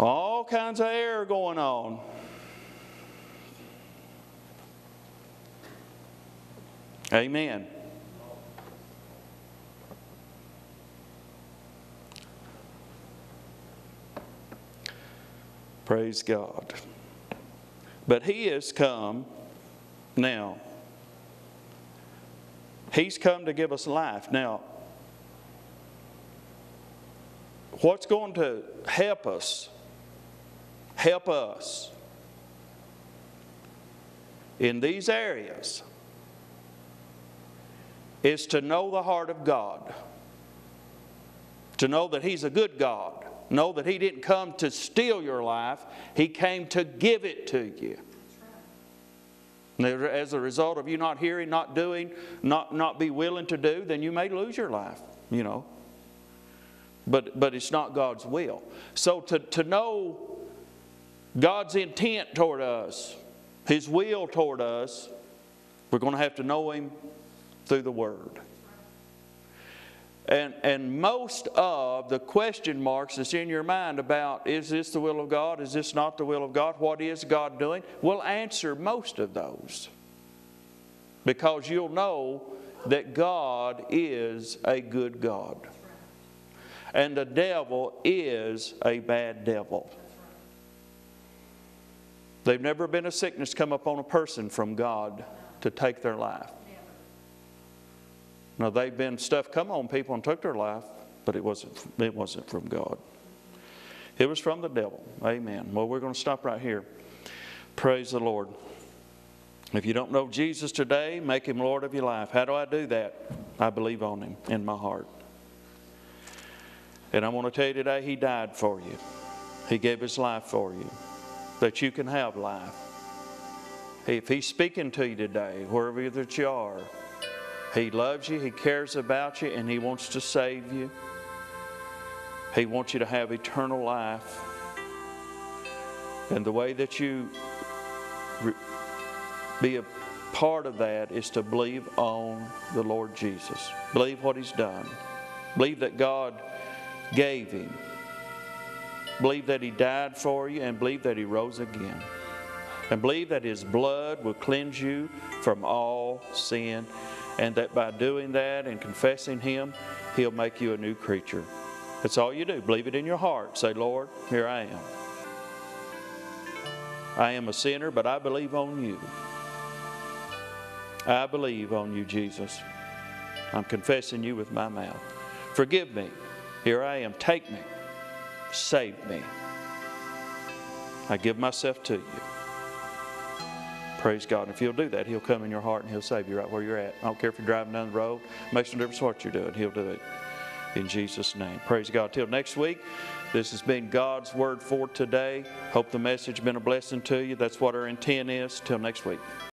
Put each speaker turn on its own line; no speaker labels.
All kinds of error going on. Amen. Praise God. But He has come now. He's come to give us life. Now, what's going to help us, help us in these areas is to know the heart of God, to know that He's a good God, know that He didn't come to steal your life, He came to give it to you. As a result of you not hearing, not doing, not, not be willing to do, then you may lose your life, you know. But, but it's not God's will. So to, to know God's intent toward us, His will toward us, we're going to have to know Him through the Word. And, and most of the question marks that's in your mind about is this the will of God? Is this not the will of God? What is God doing? will answer most of those. Because you'll know that God is a good God. And the devil is a bad devil. They've never been a sickness come upon a person from God to take their life. Now, they've been stuff come on people and took their life, but it wasn't, it wasn't from God. It was from the devil. Amen. Well, we're going to stop right here. Praise the Lord. If you don't know Jesus today, make him Lord of your life. How do I do that? I believe on him in my heart. And I want to tell you today, he died for you. He gave his life for you, that you can have life. If he's speaking to you today, wherever that you are, he loves you, He cares about you, and He wants to save you. He wants you to have eternal life. And the way that you be a part of that is to believe on the Lord Jesus. Believe what He's done. Believe that God gave Him. Believe that He died for you and believe that He rose again. And believe that His blood will cleanse you from all sin and that by doing that and confessing Him, He'll make you a new creature. That's all you do. Believe it in your heart. Say, Lord, here I am. I am a sinner, but I believe on you. I believe on you, Jesus. I'm confessing you with my mouth. Forgive me. Here I am. Take me. Save me. I give myself to you. Praise God. And if you'll do that, He'll come in your heart and He'll save you right where you're at. I don't care if you're driving down the road. Makes no difference what you're doing. He'll do it in Jesus' name. Praise God. Till next week, this has been God's Word for today. Hope the message has been a blessing to you. That's what our intent is. Till next week.